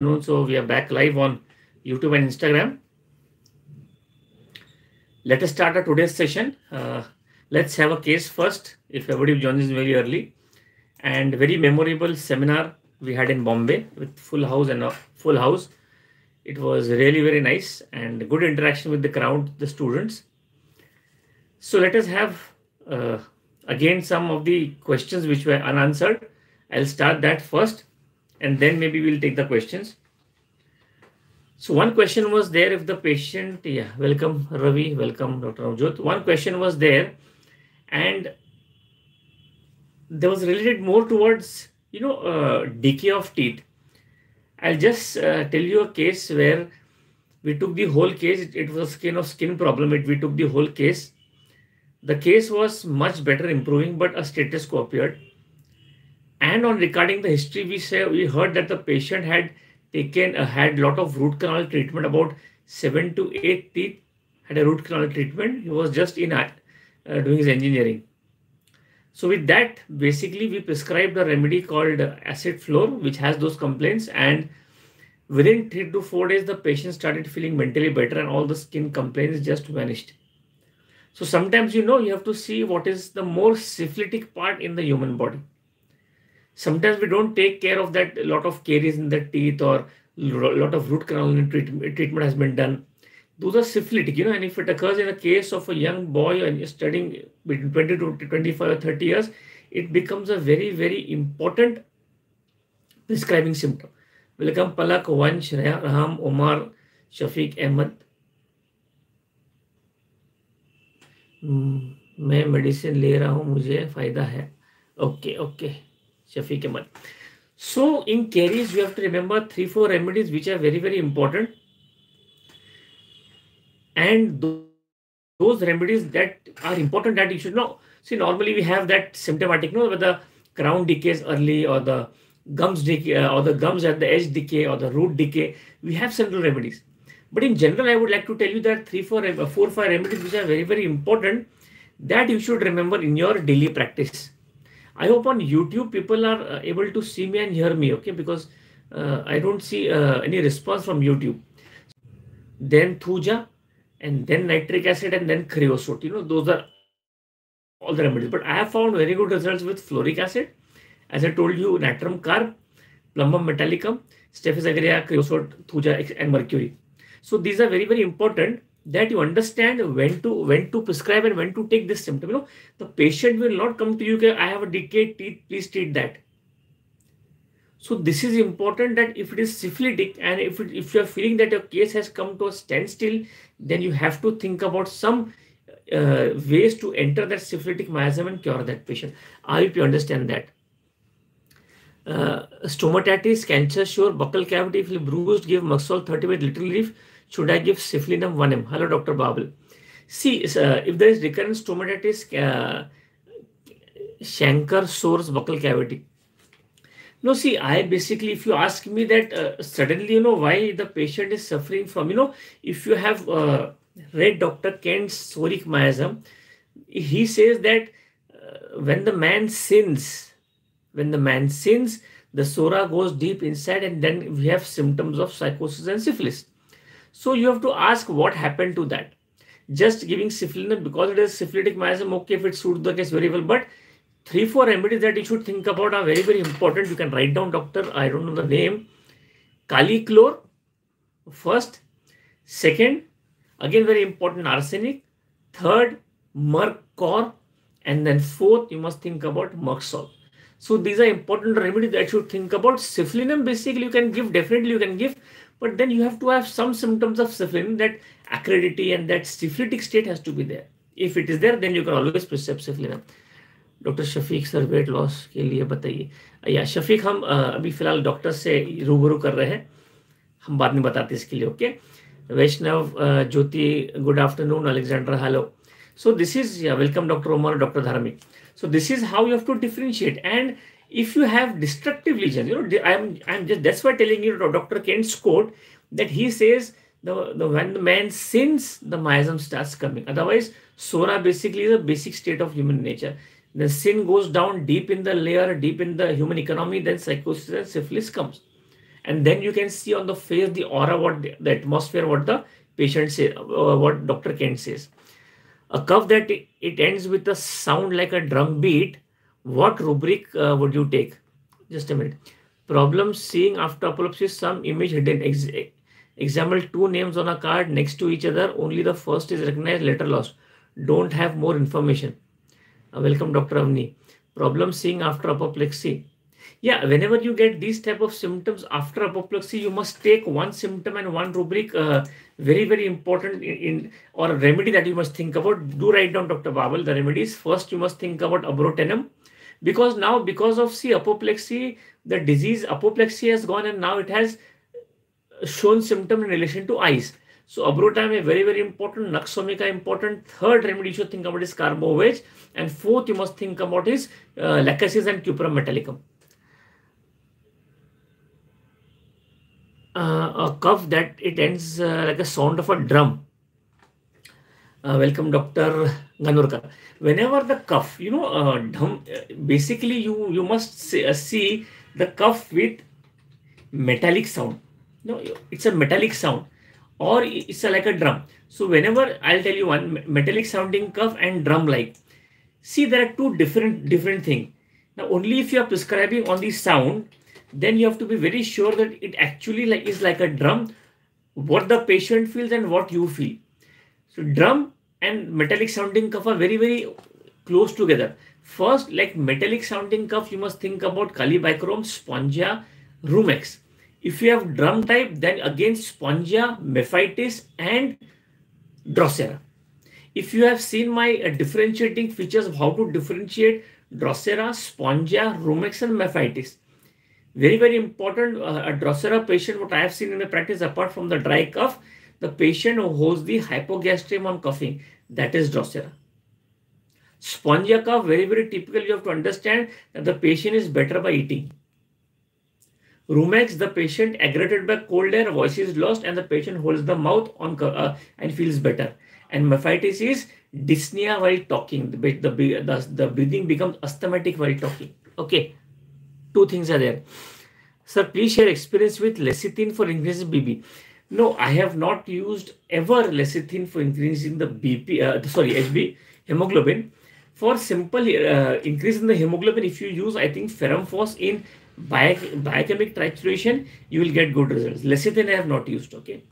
So we are back live on YouTube and Instagram. Let us start our today's session. Uh, let's have a case first. If everybody joins us very early, and very memorable seminar we had in Bombay with full house and a full house. It was really very nice and good interaction with the crowd, the students. So let us have uh, again some of the questions which were unanswered. I'll start that first and then maybe we'll take the questions. So one question was there if the patient, yeah, welcome Ravi, welcome Dr. Avjot. One question was there and there was related more towards, you know, uh, decay of teeth. I'll just uh, tell you a case where we took the whole case. It, it was skin of skin problem. It, we took the whole case. The case was much better improving, but a status quo appeared and on recording the history we say we heard that the patient had taken uh, had lot of root canal treatment. About seven to eight teeth had a root canal treatment. He was just in uh, doing his engineering. So with that basically we prescribed a remedy called acid fluor which has those complaints. And within three to four days the patient started feeling mentally better and all the skin complaints just vanished. So sometimes you know you have to see what is the more syphilitic part in the human body sometimes we don't take care of that lot of caries in the teeth or lot of root canal treatment, treatment has been done those are syphilitic you know and if it occurs in a case of a young boy and studying between 20 to 25 or 30 years it becomes a very very important prescribing symptom welcome palak vansh raham omar shafiq ahmed मैं medicine ले रहा हूँ मुझे फ़ायदा है okay okay Shafiq. So in caries, you have to remember three, four remedies which are very, very important. And those remedies that are important that you should know. See, normally we have that symptomatic, you know, whether the crown decays early or the gums decay uh, or the gums at the edge decay or the root decay. We have several remedies. But in general, I would like to tell you that three, four, uh, four, five remedies which are very, very important that you should remember in your daily practice. I hope on YouTube people are uh, able to see me and hear me, okay? Because uh, I don't see uh, any response from YouTube. Then Thuja, and then nitric acid, and then creosote. You know, those are all the remedies. But I have found very good results with fluoric acid. As I told you, natrum carb, plumbum metallicum, aureus, creosote, Thuja, and mercury. So these are very, very important that you understand when to when to prescribe and when to take this symptom. You know, the patient will not come to you, I have a decayed teeth, please treat that. So this is important that if it is syphilitic and if it, if you are feeling that your case has come to a standstill, then you have to think about some uh, ways to enter that syphilitic miasm and cure that patient. I hope you understand that. Uh, stomatitis, cancer, sure, buccal cavity, if you bruised, give Merc sol 30 with little relief should I give Syphilinum 1M? Hello, Dr. Babel. See, uh, if there is recurrent stomatitis, uh, chancre sores buccal cavity. No, see, I basically, if you ask me that uh, suddenly, you know, why the patient is suffering from, you know, if you have uh, read Dr. Kent's psoric miasm, he says that uh, when the man sins, when the man sins, the psora goes deep inside and then we have symptoms of sycosis and syphilis. So you have to ask what happened to that. Just giving syphilis because it is syphilitic miasm, okay, if it suits the case very well. But three, four remedies that you should think about are very, very important. You can write down, doctor, I don't know the name. Kali chlor, first. Second, again, very important, arsenic. Third, merc cor. And then fourth, you must think about Merc sol. So these are important remedies that you should think about. Syphilinum, basically, you can give, definitely you can give. But then you have to have some symptoms of syphilis that acridity and that syphilitic state has to be there. If it is there, then you can always prescribe syphilis. Doctor Shafiq sir weight loss के लिए बताइए या शफीक हम अभी फ़िलहाल doctor से रूबरू कर रहे हैं हम बाद में बताते हैं इसके लिए okay Vaishnav Jyoti good afternoon Alexander hello so this is yeah, welcome dr omar dr so this is how you have to differentiate and if you have destructive lesions, you know, I'm, I'm just, that's why telling you Dr. Kent's quote that he says the, the when the man sins, the miasm starts coming. Otherwise, Psora basically is a basic state of human nature. The sin goes down deep in the layer, deep in the human economy, then sycosis and syphilis comes. and then you can see on the face the aura what the, the atmosphere what the patient say uh, what dr kent says a cough that it, ends with a sound like a drum beat what rubric uh, would you take? Just a minute. Problem seeing after epilepsy some image hidden. Ex example two names on a card next to each other. Only the first is recognized later lost. Don't have more information. Uh, welcome dr avni problem seeing after apoplexy. Yeah whenever you get these type of symptoms after apoplexy you must take one symptom and one rubric uh, very very important in, in, or a remedy that you must think about. Do write down dr babal the remedies. First you must think about abrotanum. Because now because of see apoplexy the disease apoplexy has gone and now it has shown symptom in relation to eyes. So abrotanum is very very important. Nux vomica important. Third remedy you should think about is carbo veg and fourth you must think about is uh, lachesis and cuprum metallicum a cough that it ends uh, like a sound of a drum. Uh, welcome, Dr. Ganurkar. Whenever the cuff, you know, uh, drum, basically you you must see, uh, see the cuff with metallic sound. No, it's a metallic sound, or it's a, like a drum. So whenever I'll tell you one metallic sounding cuff and drum like, see there are two different different things. Now only if you are prescribing on the sound, then you have to be very sure that it actually like is like a drum what the patient feels and what you feel. So drum and metallic sounding cuff are very very close together. First like metallic sounding cuff you must think about Kali bichrome, spongia rumex. If you have drum type then again spongia mephitis and drosera. If you have seen my uh, differentiating features of how to differentiate drosera spongia rumex and mephitis very, very important. Uh, a Drosera patient, what I have seen in the practice, apart from the dry cough, the patient who holds the hypogastrium on coughing, that is Drosera. Spongia cough, very, very typical. You have to understand that the patient is better by eating. Rumex, the patient aggravated by cold air, voice is lost, and the patient holds the mouth on uh, and feels better. And mephitis is dyspnea while talking. The, the, the, the breathing becomes asthmatic while talking. Okay, two things are there. Sir, please share experience with lecithin for increasing BP. No, I have not used ever lecithin for increasing the BP, uh, sorry, HB hemoglobin. For simple uh, increase in the hemoglobin, if you use, I think, ferrum phos in bio, biochemic trituration, you will get good results. Lecithin I have not used, okay.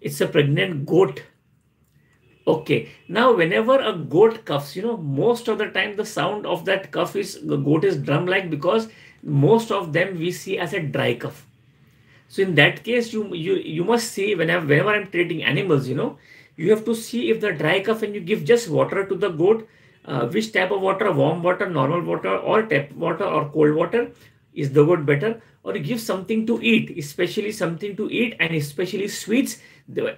It's a pregnant goat Okay. Now, whenever a goat coughs, you know, most of the time the sound of that cough is the goat is drum-like because most of them we see as a dry cough. So in that case, you you you must see whenever whenever I'm treating animals, you know, you have to see if the dry cough and you give just water to the goat, uh, which type of water, warm water, normal water, or tap water or cold water, is the goat better, or you give something to eat, especially something to eat and especially sweets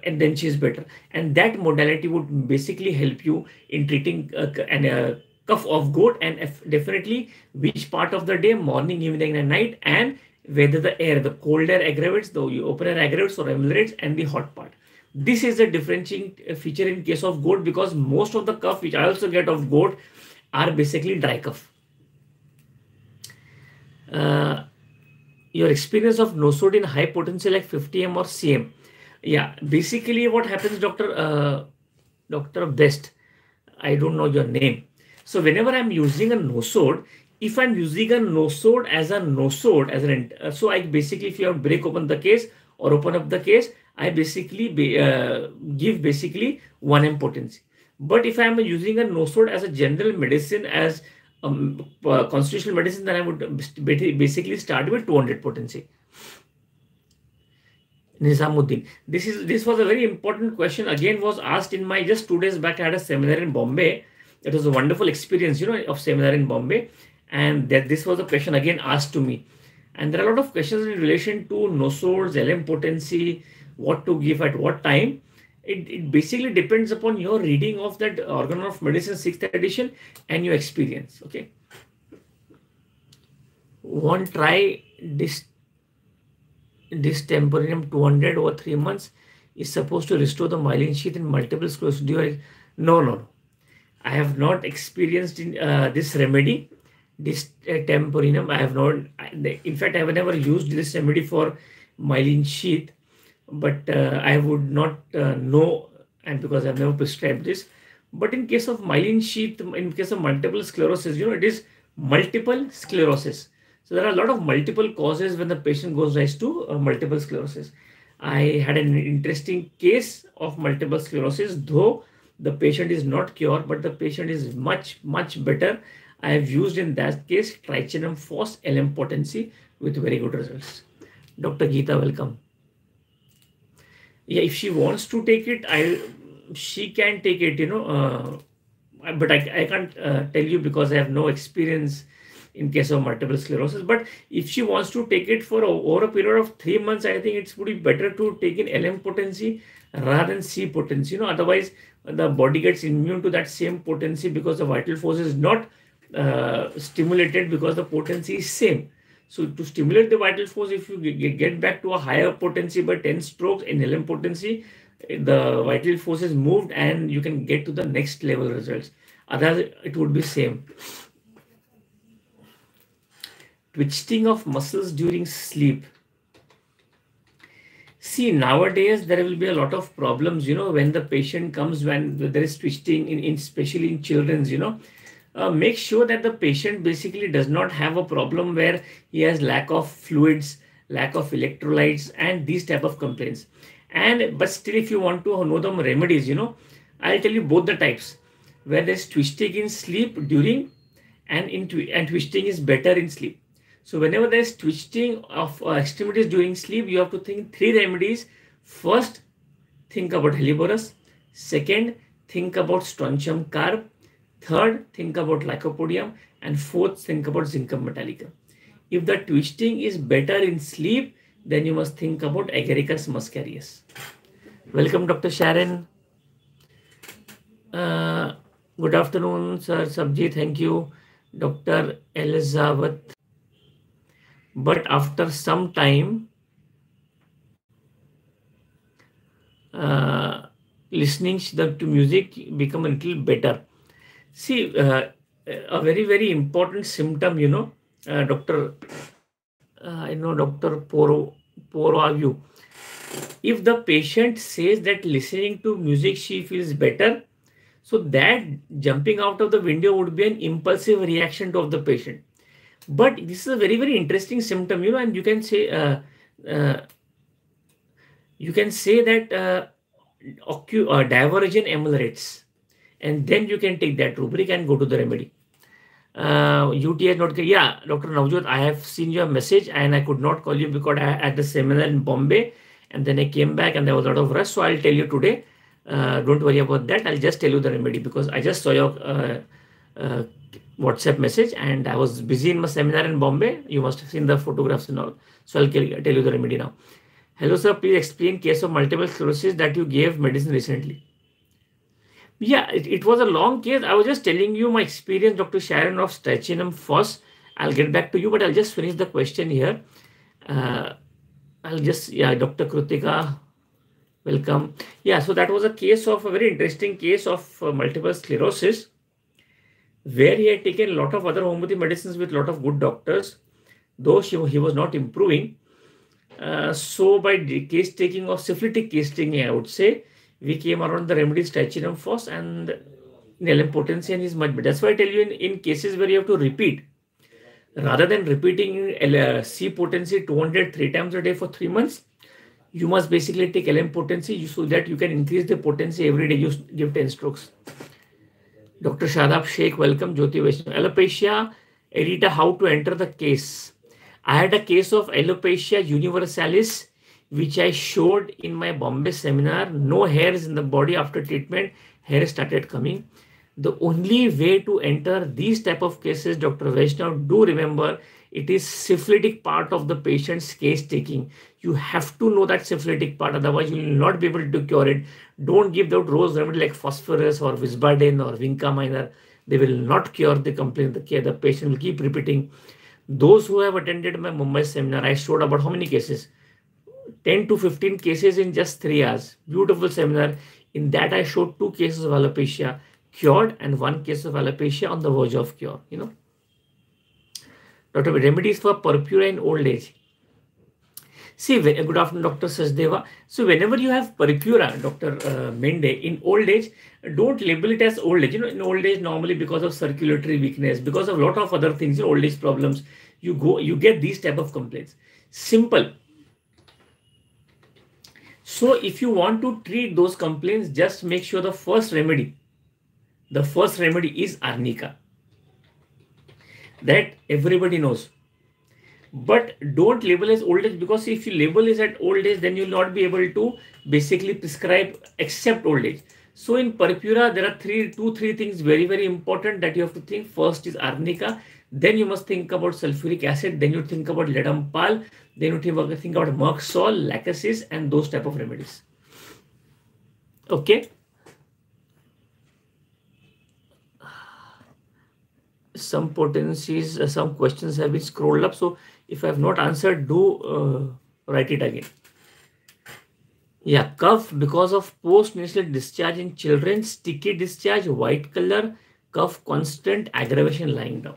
and then she is better. And that modality would basically help you in treating uh, uh, cough of goat and definitely which part of the day, morning, evening, and night, and whether the air, the cold air aggravates, the open air aggravates or ameliorates, and the hot part. This is a differentiating feature in case of goat because most of the cough which I also get of goat are basically dry cough. Uh, your experience of nosode in high potency like 50 m or cm yeah, basically what happens, Dr. Uh, Dr. Best, I don't know your name. So whenever I'm using a nosode, if I'm using a nosode as a nosode, as an uh, so I basically if you have break open the case or open up the case, I basically be, uh, give basically one M potency. But if I'm using a nosode as a general medicine as um, uh, constitutional medicine, then I would basically start with 200 potency. Nizamuddin. This is this was a very important question. Again, was asked in my just two days back. I had a seminar in Bombay. It was a wonderful experience, you know, of seminar in Bombay, and that this was a question again asked to me. And there are a lot of questions in relation to nosodes, LM potency, what to give at what time. It, it basically depends upon your reading of that organ of medicine sixth edition and your experience. Okay. One try this Distemperinum 200 over three months is supposed to restore the myelin sheath in multiple sclerosis. Do you, no, no, no. I have not experienced in, uh, this remedy distemperinum. I have not, in fact, I have never used this remedy for myelin sheath, but uh, I would not uh, know, and because I've never prescribed this. But in case of myelin sheath, in case of multiple sclerosis, you know, it is multiple sclerosis. So there are a lot of multiple causes when the patient goes rise to uh, multiple sclerosis. I had an interesting case of multiple sclerosis, though the patient is not cured, but the patient is much, much better. I have used in that case trichinum phos LM potency with very good results. Dr. Geeta, welcome. Yeah, if she wants to take it, I she can take it, you know, uh, but I, I can't uh, tell you because I have no experience in case of multiple sclerosis. But if she wants to take it for over a period of three months, I think it would be better to take in LM potency rather than C potency. You know, otherwise the body gets immune to that same potency because the vital force is not uh, stimulated because the potency is same. So to stimulate the vital force, if you get back to a higher potency by 10 strokes in LM potency, the vital force is moved and you can get to the next level results. Otherwise, it would be same. Twisting of muscles during sleep. See nowadays there will be a lot of problems you know when the patient comes when there is twisting in, in especially in children's you know. Uh, make sure that the patient basically does not have a problem where he has lack of fluids lack of electrolytes and these type of complaints. And but still if you want to know the remedies you know i'll tell you both the types. Where there's twisting in sleep during and in and twisting is better in sleep so whenever there is twisting of uh, extremities during sleep, you have to think three remedies. First, think about Helleborus. Second, think about strontium carb. Third, think about lycopodium. And fourth, think about zincum metallica. If the twisting is better in sleep, then you must think about Agaricus muscarius. Welcome, Dr. Sharon. Uh, good afternoon, Sir Sabji. Thank you. Dr. Elizabeth but after some time uh, listening to music become a little better. See uh, a very very important symptom you know uh, doctor uh, i know dr poro poro if the patient says that listening to music she feels better so that jumping out of the window would be an impulsive reaction of the patient but this is a very very interesting symptom you know and you can say uh, uh, you can say that uh, ocu- uh, diversion ameliorates. And then you can take that rubric and go to the remedy. Uh, UTI not yeah Dr. Navjot I have seen your message and I could not call you because I at the seminar in Bombay and then I came back and there was a lot of rush. So I'll tell you today uh, don't worry about that. I'll just tell you the remedy because I just saw your uh, uh, WhatsApp message and I was busy in my seminar in Bombay. You must have seen the photographs and all. So I'll tell you the remedy now. Hello, sir. Please explain case of multiple sclerosis that you gave medicine recently. Yeah, it, it was a long case. I was just telling you my experience, Dr. Sharon of Trichinum phos. I'll get back to you, but I'll just finish the question here. Uh, I'll just, yeah, Dr. Krutika, welcome. Yeah, so that was a case of a very interesting case of uh, multiple sclerosis where he had taken a lot of other homeopathy medicines with a lot of good doctors, though she, he was not improving. Uh, so by case taking of syphilitic case taking, I would say, we came around the remedies trichinum phos and LM potency and is much better. That's why I tell you in, in cases where you have to repeat, rather than repeating uh, C potency 200 three times a day for three months, you must basically take LM potency so that you can increase the potency every day. You give 10 strokes. Dr. Shadab Sheikh, welcome. Jyoti Vaishnav. Alopecia areata, how to enter the case. I had a case of alopecia universalis, which I showed in my Bombay seminar. No hairs in the body after treatment. Hair started coming. The only way to enter these type of cases, Dr. Vaishnav, do remember it is syphilitic part of the patient's case taking. You have to know that syphilitic part, otherwise you will not be able to cure it. Don't give that rose remedy like phosphorus or Wiesbaden or Vinca minor. They will not cure the complaint. The, care. the patient will keep repeating. Those who have attended my Mumbai seminar, I showed about how many cases? 10 to 15 cases in just three hours. Beautiful seminar. In that, I showed two cases of alopecia cured and one case of alopecia on the verge of cure. You know. Dr. Remedies for purpura in old age. See, good afternoon, Dr. Sachdeva. So whenever you have purpura, Dr. Uh, Mende, in old age, don't label it as old age. You know, in old age, normally because of circulatory weakness, because of a lot of other things, old age problems, you go, you get these type of complaints. Simple. So if you want to treat those complaints, just make sure the first remedy, the first remedy is arnica. That everybody knows but don't label as old age because if you label is at old age then you'll not be able to basically prescribe except old age. So in purpura there are three two three things very very important that you have to think. First is arnica. Then you must think about sulfuric acid. Then you think about ledum pal then you think about, think about merc sol lachesis and those type of remedies. Okay some potencies uh, some questions have been scrolled up so if I have not answered, do uh, write it again. Yeah, cough because of post-nasal discharge in children, sticky discharge, white color, cough constant, aggravation lying down.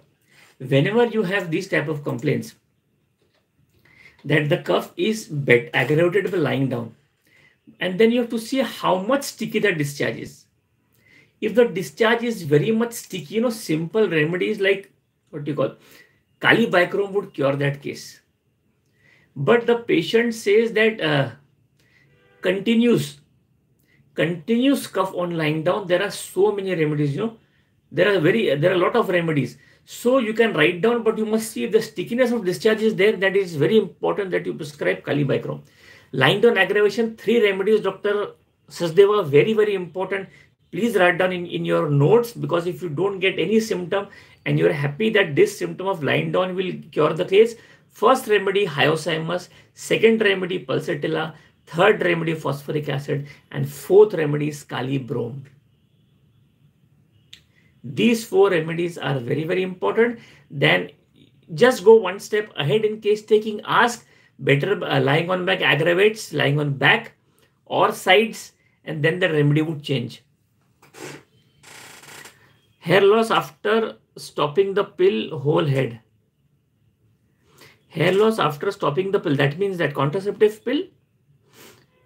Whenever you have these type of complaints, that the cough is bed aggravated by lying down. And then you have to see how much sticky the discharge is. If the discharge is very much sticky, you know, simple remedies like what do you call Kali bichrome would cure that case. But the patient says that uh, continuous, continuous cough on lying down. There are so many remedies, you know. There are very, there are a lot of remedies. So you can write down, but you must see if the stickiness of discharge is there. That is very important that you prescribe Kali bichrome. Lying down aggravation, three remedies, Dr. Sachdeva, very, very important please write down in, in your notes because if you don't get any symptom and you're happy that this symptom of lying down will cure the case, first remedy hyoscyamus, second remedy pulsatilla, third remedy phosphoric acid, and fourth remedy Kali brome. These four remedies are very, very important. Then just go one step ahead in case taking. Ask better uh, lying on back aggravates, lying on back or sides, and then the remedy would change. Hair loss after stopping the pill, whole head. Hair loss after stopping the pill. That means that contraceptive pill.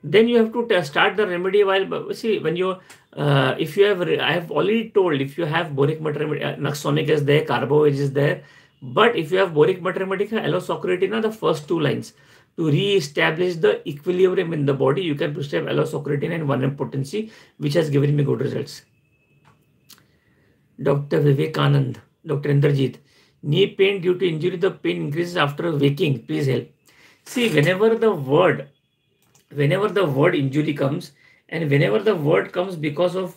Then you have to start the remedy while see when you uh, if you have I have already told if you have boric remedy, uh, naxonic is there, carboage is there. But if you have boric matremedica, allosocratina, the first two lines to re-establish the equilibrium in the body, you can prescribe allosocratin and 1M potency, which has given me good results. Dr. Vivekanand, Dr. Indrajit, knee pain due to injury, the pain increases after waking. Please help. See, whenever the word, whenever the word injury comes, and whenever the word comes because of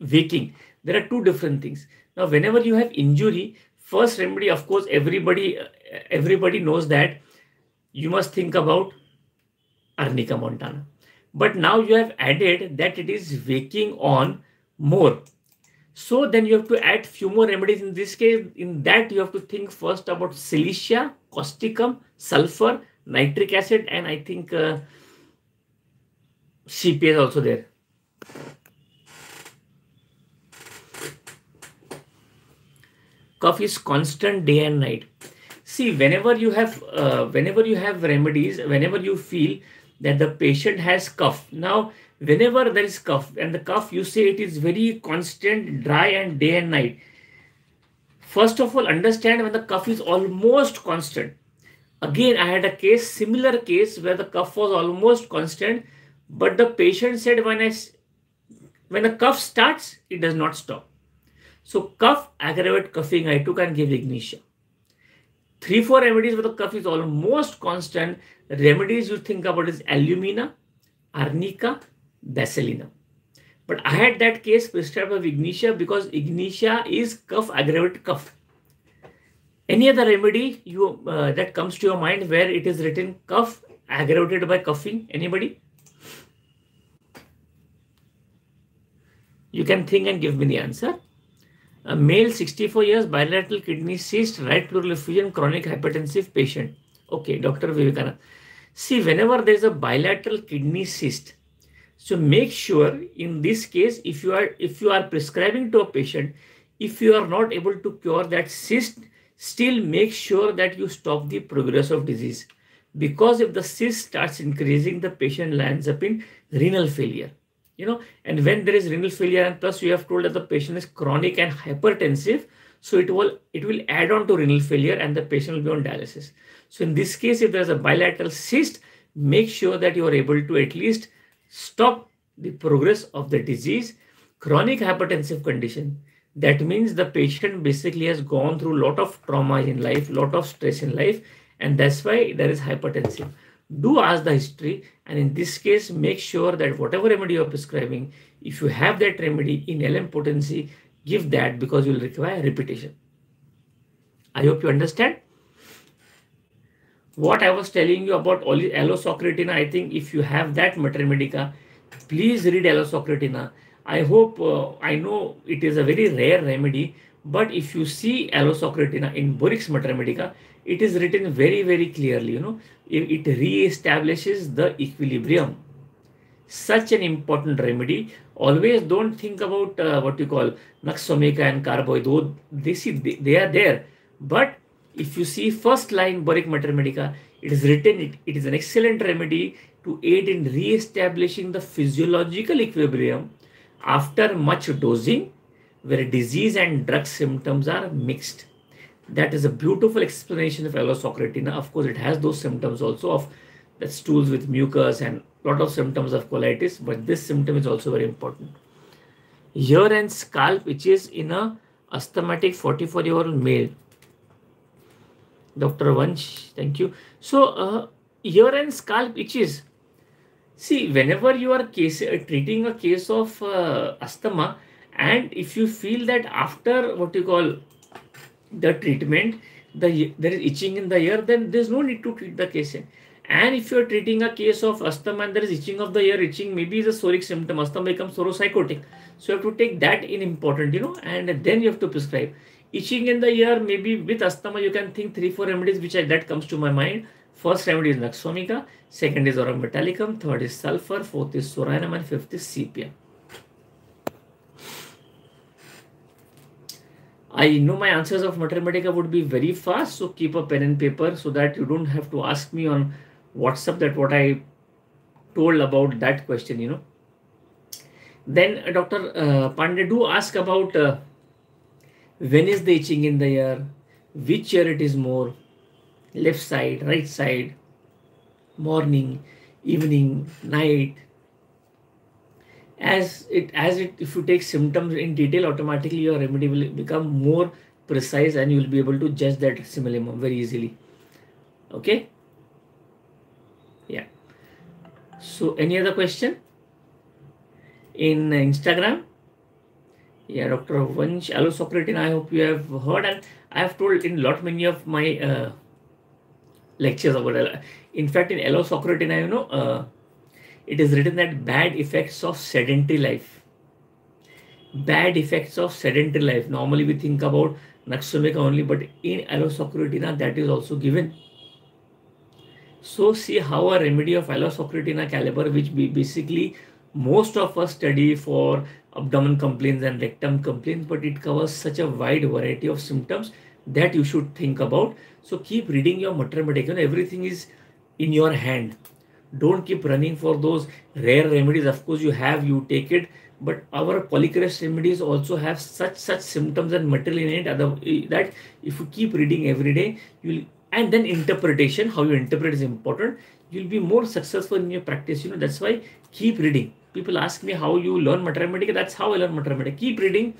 waking, there are two different things. Now, whenever you have injury, first remedy, of course, everybody everybody knows that you must think about Arnica montana. But now you have added that it is waking on more. So then you have to add few more remedies. In this case, in that you have to think first about silicia, causticum, sulfur, nitric acid, and I think uh, is also there. Cough is constant day and night see whenever you have uh, whenever you have remedies whenever you feel that the patient has cough. Now whenever there is cough and the cough you say it is very constant dry and day and night. First of all understand when the cough is almost constant. Again i had a case similar case where the cough was almost constant but the patient said when i when a cough starts it does not stop. So cough aggravate coughing i took and gave Ignatia Three, four remedies for the cough is almost constant. Remedies you think about is alumina, arnica, Bacillinum. But I had that case prescribed of Ignatia because Ignatia is cough aggravated cough. Any other remedy you uh, that comes to your mind where it is written cough aggravated by coughing? Anybody? You can think and give me the answer. A male 64 years bilateral kidney cyst, right pleural effusion, chronic hypertensive patient. Okay, Dr. Vivekanand. See, whenever there is a bilateral kidney cyst, so make sure in this case, if you are if you are prescribing to a patient, if you are not able to cure that cyst, still make sure that you stop the progress of disease because if the cyst starts increasing the patient lands up in renal failure you know and when there is renal failure and plus you have told that the patient is chronic and hypertensive so it will it will add on to renal failure and the patient will be on dialysis. So in this case if there's a bilateral cyst make sure that you are able to at least stop the progress of the disease. Chronic hypertensive condition that means the patient basically has gone through a lot of trauma in life lot of stress in life and that's why there is hypertension do ask the history and in this case make sure that whatever remedy you are prescribing if you have that remedy in lm potency give that because you will require repetition. I hope you understand. What i was telling you about Aloe socotrina i think if you have that mater medica please read Aloe socotrina. I hope uh, i know it is a very rare remedy but if you see Aloe socotrina in Boericke's mater medica it is written very very clearly you know it, re-establishes the equilibrium. Such an important remedy. Always don't think about uh, what you call nux vomica and carboy though they see they, they, are there. But if you see first line Boericke mater medica it is written it, it is an excellent remedy to aid in re-establishing the physiological equilibrium after much dosing where disease and drug symptoms are mixed that is a beautiful explanation of Aloe socotrina. Of course, it has those symptoms also of the stools with mucus and a lot of symptoms of colitis, but this symptom is also very important. Ear and scalp itches in a asthmatic 44 year old male. Dr. Vansh, thank you. So, uh, ear and scalp itches. See, whenever you are case, uh, treating a case of uh, asthma, and if you feel that after what you call the treatment, the there is itching in the ear, then there's no need to treat the case. And if you're treating a case of asthma and there is itching of the ear, itching maybe is a psoric symptom, asthma becomes psoropsychotic. So you have to take that in important, you know, and then you have to prescribe. Itching in the ear, maybe with asthma, you can think three, four remedies, which I, that comes to my mind. First remedy is Nux second is Aurum metallicum, third is sulfur, fourth is soranum, and fifth is sepia. I know my answers of Mathematica would be very fast, so keep a pen and paper so that you don't have to ask me on WhatsApp that what I told about that question, you know. Then uh, Dr. Uh, Pandey do ask about uh, when is the itching in the ear, which ear it is more, left side, right side, morning, evening, night, as it as it if you take symptoms in detail automatically your remedy will become more precise and you will be able to judge that simillimum very easily. Okay? Yeah. So any other question? In instagram? Yeah dr vansh allosocretin i hope you have heard and i have told in lot many of my uh, lectures about in fact in allosocretin i you know uh, it is written that bad effects of sedentary life. Bad effects of sedentary life. Normally we think about vomica only, but in Aloe socotrina that is also given. So see how a remedy of Aloe socotrina caliber, which we basically most of us study for abdomen complaints and rectum complaints, but it covers such a wide variety of symptoms that you should think about. So keep reading your mater medica. Everything is in your hand don't keep running for those rare remedies. Of course you have you take it. But our polycrest remedies also have such such symptoms and material in it. Other, that if you keep reading every day you'll and then interpretation how you interpret is important. You'll be more successful in your practice. You know that's why keep reading. People ask me how you learn mathematics. That's how i learn mathematics. Keep reading.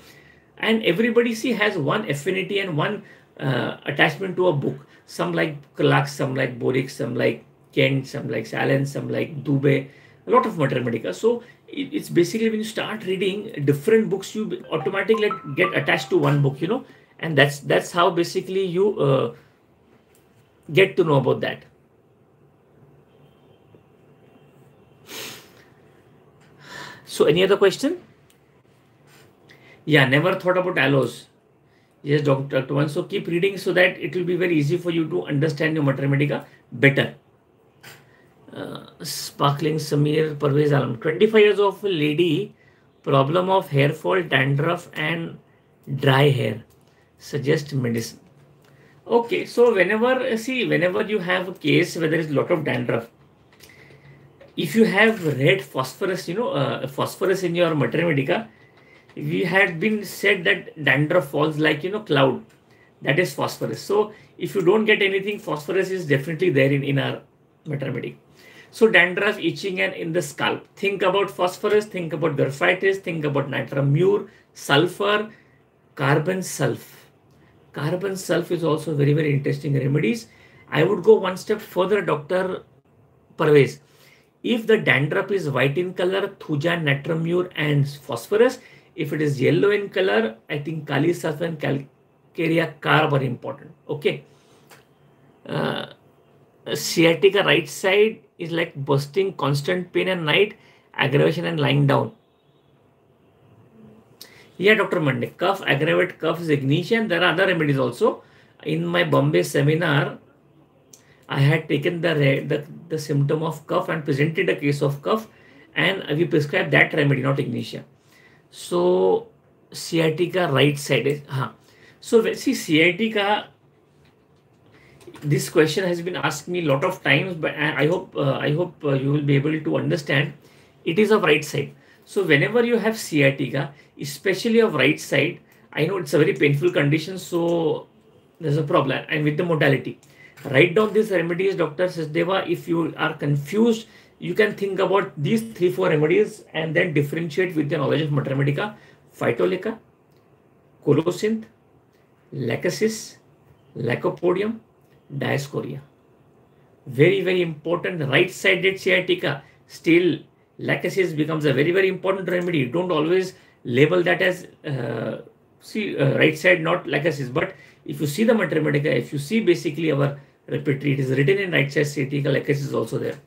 And everybody see has one affinity and one uh, attachment to a book. Some like Clarke, some like Boericke's, some like Kent, some like Salens, some like Dubé, a lot of Mathematica. So it's basically when you start reading different books, you automatically get attached to one book, you know, and that's that's how basically you uh, get to know about that. So any other question? Yeah, never thought about allos. Yes, Dr. Dr. So keep reading so that it will be very easy for you to understand your Mathematica better. Uh, sparkling Samir Parvez Alam. 25 years of lady, problem of hair fall, dandruff, and dry hair. Suggest medicine. Okay, so whenever see whenever you have a case where there is a lot of dandruff, if you have red phosphorus, you know, uh, phosphorus in your mater medica, we had been said that dandruff falls like you know cloud. That is phosphorus. So if you don't get anything, phosphorus is definitely there in, in our mater medica. So dandruff, itching, and in the scalp. Think about phosphorus. Think about graphites. Think about natrum mur, sulfur, carbon sulf. Carbon sulf is also very very interesting remedies. I would go one step further, Doctor Parvez. If the dandruff is white in color, thuja, natrum mur, and phosphorus. If it is yellow in color, I think kali sulf and calcarea carb are important. Okay. Uh, CRT का right side is like bursting constant pain and night aggravation and lying down या doctor Monday cough aggravate cough is Ignatia there are other remedies also in my Bombay seminar I had taken the red symptom of cough and presented a case of cough and I we prescribe that remedy not Ignatia so C I T का right side is हाँ. So वैसी सी I T का this question has been asked me a lot of times, but I hope uh, I hope uh, you will be able to understand. It is of right side. So whenever you have sciatica, especially of right side, I know it's a very painful condition, so there's a problem. And with the modality, write down these remedies, Dr. Sachdeva. If you are confused, you can think about these three, four remedies and then differentiate with the knowledge of mater medica, phytolacca, colocynth, lachesis, lycopodium, dioscorea. Very, very important right-sided sciatica. Still, lachesis becomes a very, very important remedy. Don't always label that as uh, see uh, right side, not lachesis. But if you see the mater medica, if you see basically our repertory, it is written in right side sciatica. Lachesis is also there.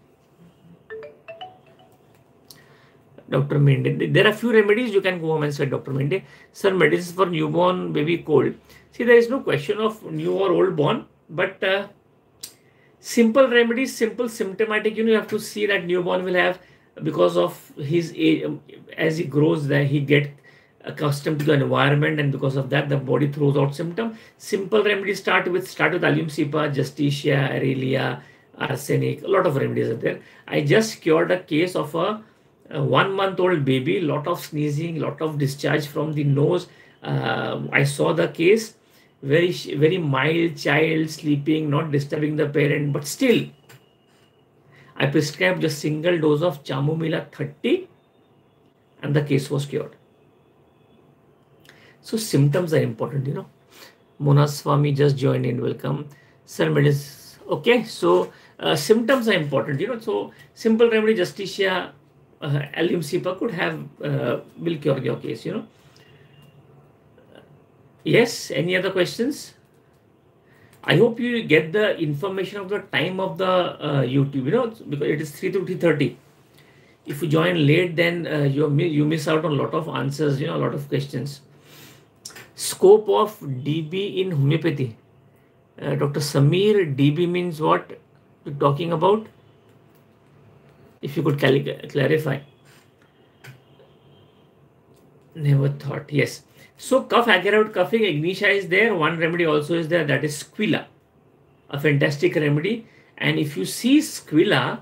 Dr. Mende. There are few remedies you can go home and say, Dr. Mende, sir, medicines for newborn baby cold. See, there is no question of new or old born but uh, simple remedies simple symptomatic you know you have to see that newborn will have because of his age as he grows that he get accustomed to the environment and because of that the body throws out symptom. Simple remedies start with start with allium cepa justicia aurelia arsenic a lot of remedies are there. I just cured a case of a, a one month old baby lot of sneezing lot of discharge from the nose. Uh, i saw the case very very mild child sleeping not disturbing the parent but still i prescribed a single dose of chamomilla 30 and the case was cured. So symptoms are important you know. Mona swami just joined in welcome. Sir medicine okay so uh, symptoms are important you know. So simple remedy justicia uh, allium could have uh, will cure your case you know Yes, any other questions? I hope you get the information of the time of the uh, YouTube, you know, because it is 3 to 3.30. If you join late, then uh, you, you miss out on a lot of answers, you know, a lot of questions. Scope of DB in homeopathy. Uh, Dr. Samir, DB means what you're talking about? If you could clarify. Never thought. Yes. So cough aggravate coughing Ignatia is there. One remedy also is there that is Squilla, a fantastic remedy. And if you see Squilla,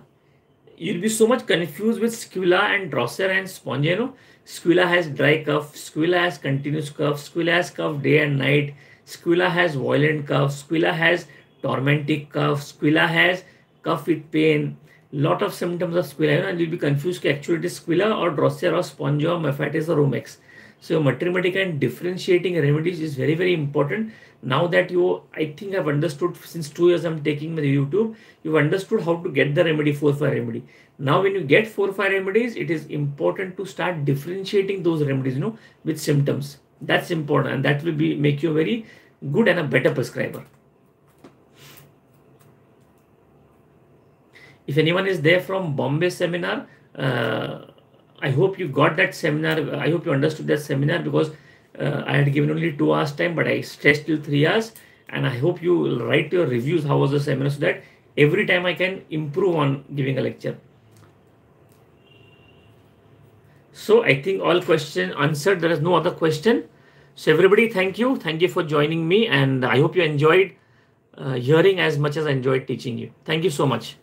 you'll be so much confused with Squilla and Drosera and Spongia. You know, Squilla has dry cough, Squilla has continuous cough, Squilla has cough day and night, Squilla has violent cough, Squilla has tormentic cough, Squilla has cough with pain. Lot of symptoms of Squilla, you know, and you'll be confused actually it is Squilla or Drosera or Spongia or Mephitis or Rumex. So mathematical and differentiating remedies is very, very important. Now that you, I think I've understood since two years I'm taking the YouTube, you've understood how to get the remedy, four, five remedy. Now when you get four, five remedies, it is important to start differentiating those remedies, you know, with symptoms. That's important and that will be make you very good and a better prescriber. If anyone is there from Bombay seminar, uh, I hope you got that seminar. I hope you understood that seminar because uh, I had given only two hours time, but I stretched till three hours. And I hope you will write your reviews. How was the seminar so that every time I can improve on giving a lecture. So I think all question answered. There is no other question. So everybody, thank you. Thank you for joining me. And I hope you enjoyed uh, hearing as much as I enjoyed teaching you. Thank you so much.